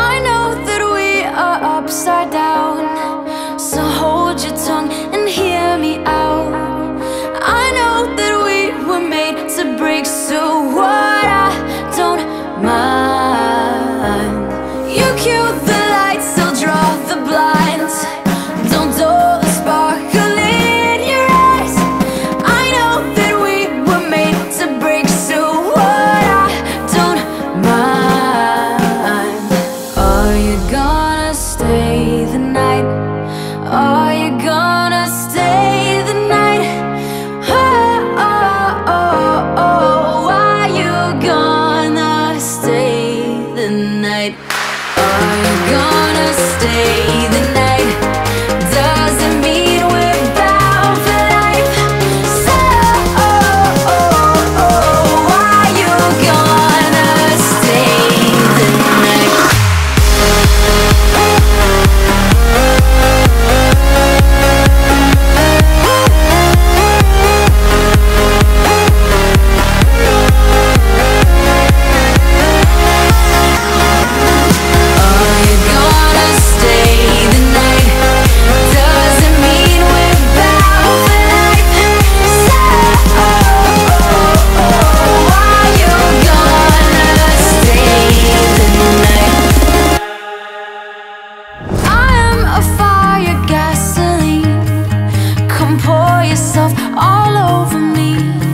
I know that night. Are you gonna stay the night? over me.